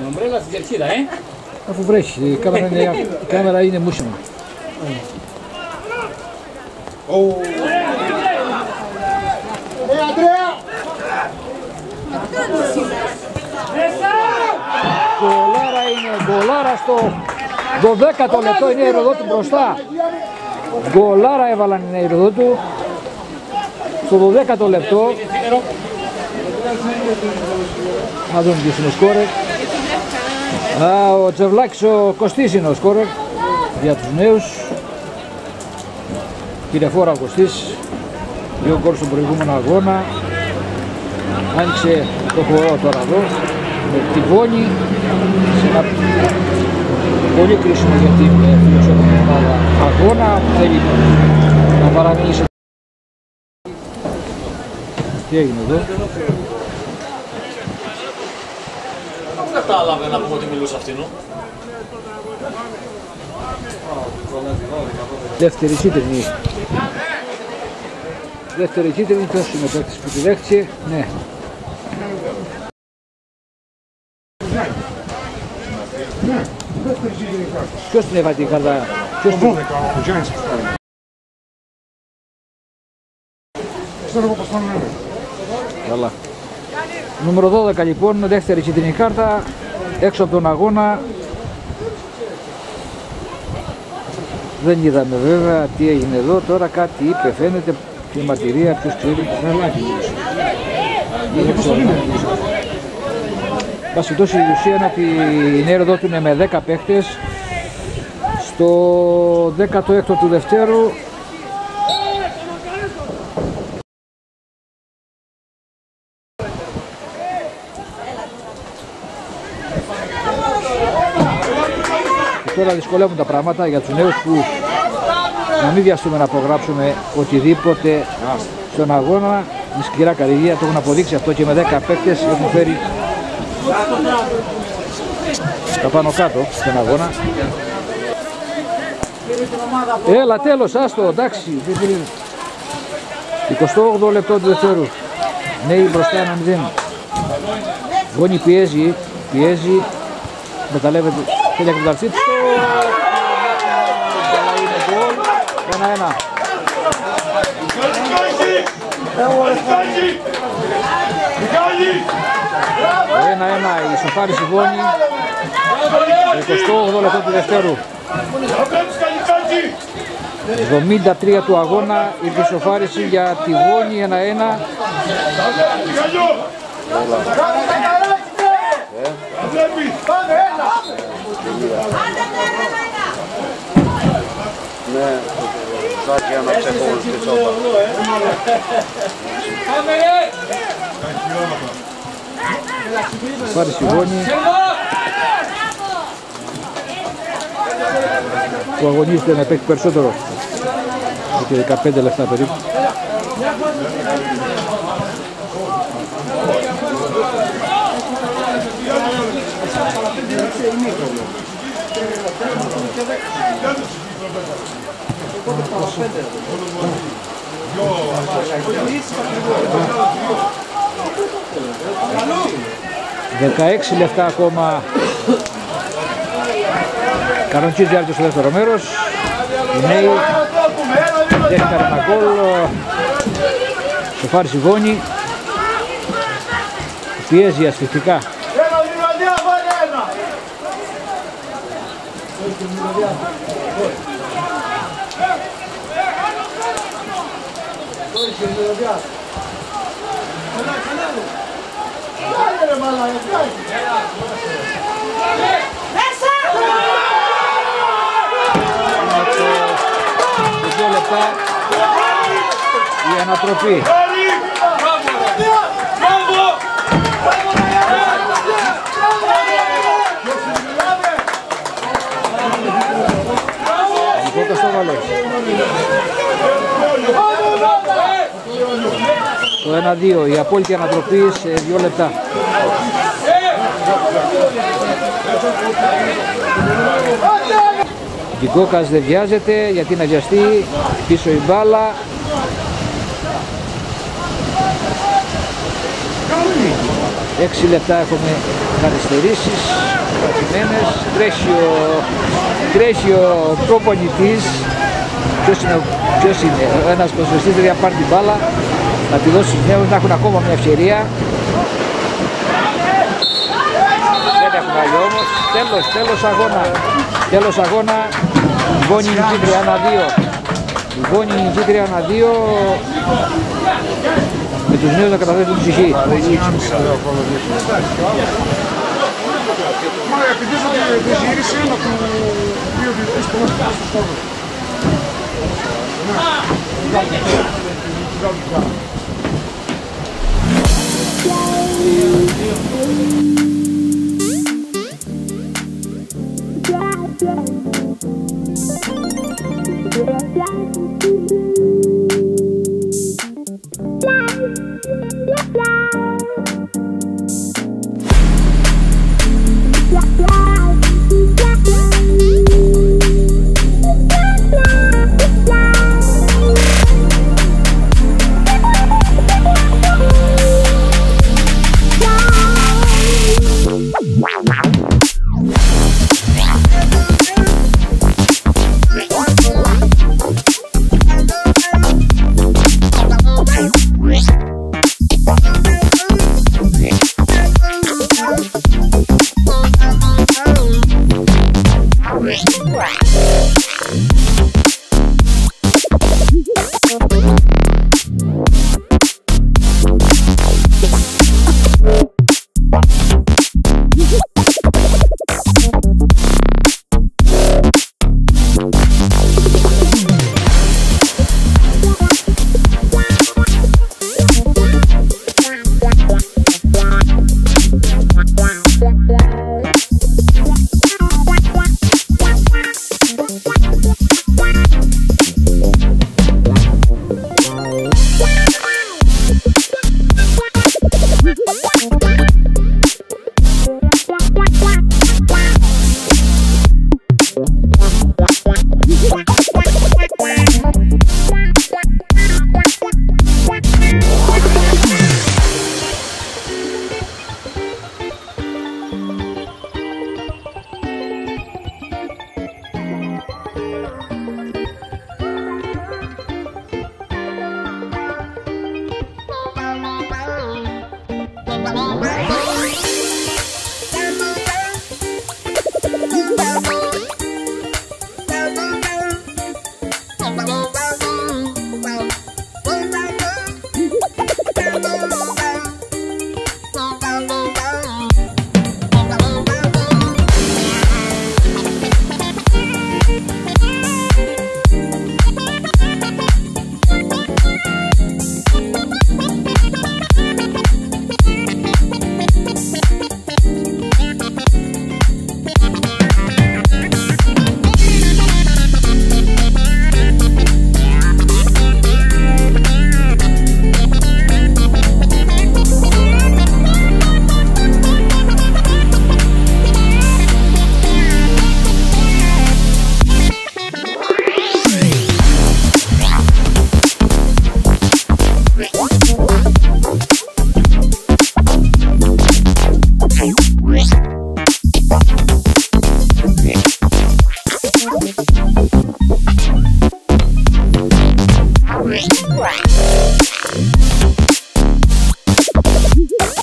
Με ομπρέλα στην κερκίδα, ε. Αφού βρέχεις, η κάμερα είναι, η κάμερα είναι μουσιμα. Γκολάρα είναι, γκολάρα στο 12ο λεπτό είναι η Ροδότου μπροστά. Γκολάρα έβαλαν οι Ροδότου στο 12ο λεπτό. Να δούμε ποιος είναι ο σκόρερ. Α, ο Τσευλάκης ο Κωστής είναι ο σκόρερ για τους νέους. Κύριε Φόρα ο Κωστής, δύο γκολ στον προηγούμενο αγώνα. Άνοιξε το χορό τώρα εδώ με τη Βόνη σε ένα πολύ κρίσιμο για την ε, φιλοξενούμενη ομάδα αγώνα. Θέλει να παραμείνει σε... Τι έγινε εδώ; Δεν κατάλαβε να πούμε ότι μιλούσε αυτήν. Δεύτερη κίτρινη. Δεύτερη κίτρινη, ποιος είναι ο παίκτης που τη δέχτηκε. Ναι. Ποιος την έβαλε την κάρτα, ποιος την... Καλά. Νούμερο 12 λοιπόν, δεύτερη κίτρινη κάρτα, έξω από τον αγώνα. Δεν είδαμε βέβαια τι έγινε εδώ, τώρα κάτι είπε, φαίνεται και μαρτυρία, ποιος ξέρει. Δεν ξέρω. Βάση τόσο η ουσία είναι ότι η νέα εδώ του είναι με 10 παίχτες. Στο 16ο του Δευτέρου τώρα δυσκολεύουν τα πράγματα για τους νέους που να μην βιαστούμε να προγράψουμε οτιδήποτε στον αγώνα. Με σκληρά καρδιά το έχουν αποδείξει αυτό και με 10 παίκτες έχουν φέρει τα πάνω κάτω στον αγώνα. Έλα τέλος, άστο, εντάξει. 28 λεπτό του δευτέρου. Νέοι μπροστά ένα μηδέν. Γόνι πιέζει, πιέζει, μεταλλεύεται, θέλει να εκμεταλλευτεί. Αλλά είναι γκολ, ένα-ένα. Ένα-ένα η σοφάρη Σιγόνη, 28 λεπτό του δευτέρου. 73 του αγώνα ήρθε η σοφάριση για τη Βόνη 1-1. Ναι, Ζάκη αναψεχόλου στη τσόπα. Σοφάρη Σιγόνη που αγωνίζεται να παίξει περισσότερο. Και 15 λεπτά περίπου. Δεκαέξι λεπτά ακόμα Κανονική διάρκεια στο δεύτερος μέρος. Οι νέοι δέχτηκαν ένα γκολ. Σοφάρης Σιγόνη. Πιέζει ασφυκτικά. δύο λεπτά η ανατροπή. Νικόκας το βάλε. Το 1-2 η απόλυτη ανατροπή σε δύο λεπτά. Γκικόκας δεν βιάζεται γιατί να βιαστεί πίσω η μπάλα. 6 λεπτά έχουμε καθυστερήσεις, πατημένες, τρέχει ο, τρέχει ο προπονητής, ποιος είναι, ποιος είναι, ένας προσφεστής δεν πάρει την μπάλα, να τη δώσει στους νέους να έχουν ακόμα μια ευκαιρία. Δεν έχουν άλλη όμως, τέλος, τέλος αγώνα, τέλος αγώνα, Βόνη νικήτρια 1-2. Η Βόνη νικήτρια 1-2 με τους νέους να καταθέσουν την ψυχή. Μα επειδή δεν γύρισε να του πει ο διετής που μας στο στόχο. Yeah. Right.